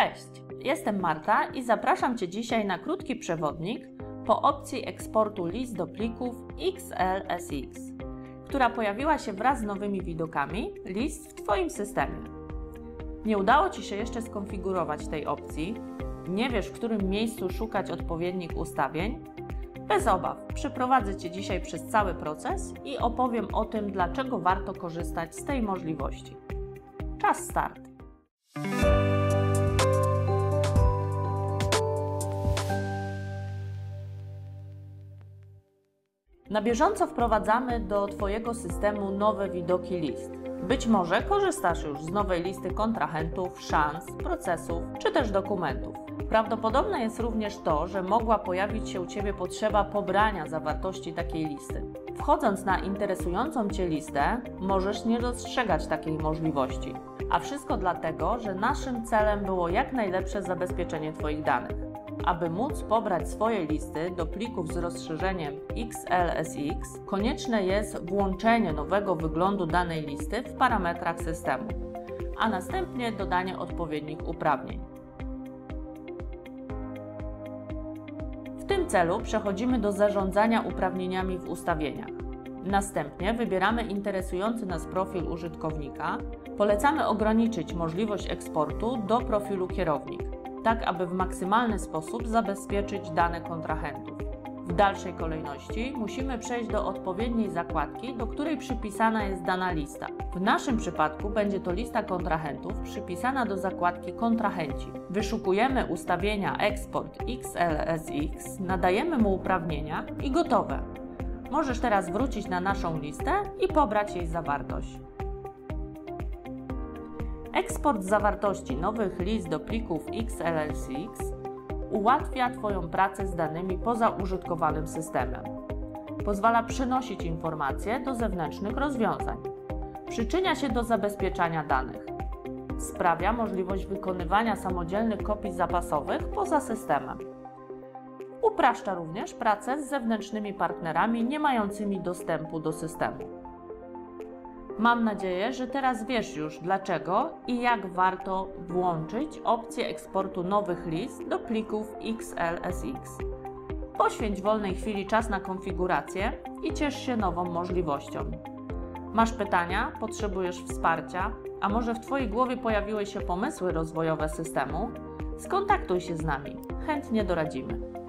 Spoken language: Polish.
Cześć, jestem Marta i zapraszam Cię dzisiaj na krótki przewodnik po opcji eksportu list do plików XLSX, która pojawiła się wraz z nowymi widokami list w Twoim systemie. Nie udało Ci się jeszcze skonfigurować tej opcji, nie wiesz w którym miejscu szukać odpowiednich ustawień? Bez obaw, przeprowadzę Cię dzisiaj przez cały proces i opowiem o tym, dlaczego warto korzystać z tej możliwości. Czas start. Na bieżąco wprowadzamy do Twojego systemu nowe widoki list. Być może korzystasz już z nowej listy kontrahentów, szans, procesów czy też dokumentów. Prawdopodobne jest również to, że mogła pojawić się u Ciebie potrzeba pobrania zawartości takiej listy. Wchodząc na interesującą Cię listę, możesz nie dostrzegać takiej możliwości. A wszystko dlatego, że naszym celem było jak najlepsze zabezpieczenie Twoich danych. Aby móc pobrać swoje listy do plików z rozszerzeniem XLSX, konieczne jest włączenie nowego wyglądu danej listy w parametrach systemu, a następnie dodanie odpowiednich uprawnień. W tym celu przechodzimy do zarządzania uprawnieniami w ustawieniach. Następnie wybieramy interesujący nas profil użytkownika. Polecamy ograniczyć możliwość eksportu do profilu kierownik tak aby w maksymalny sposób zabezpieczyć dane kontrahentów. W dalszej kolejności musimy przejść do odpowiedniej zakładki, do której przypisana jest dana lista. W naszym przypadku będzie to lista kontrahentów przypisana do zakładki kontrahenci. Wyszukujemy ustawienia Export XLSX, nadajemy mu uprawnienia i gotowe. Możesz teraz wrócić na naszą listę i pobrać jej zawartość. Eksport zawartości nowych list do plików XLSX ułatwia Twoją pracę z danymi poza użytkowanym systemem. Pozwala przenosić informacje do zewnętrznych rozwiązań. Przyczynia się do zabezpieczania danych. Sprawia możliwość wykonywania samodzielnych kopii zapasowych poza systemem. Upraszcza również pracę z zewnętrznymi partnerami nie mającymi dostępu do systemu. Mam nadzieję, że teraz wiesz już dlaczego i jak warto włączyć opcję eksportu nowych list do plików XLSX. Poświęć wolnej chwili czas na konfigurację i ciesz się nową możliwością. Masz pytania, potrzebujesz wsparcia, a może w Twojej głowie pojawiły się pomysły rozwojowe systemu? Skontaktuj się z nami, chętnie doradzimy.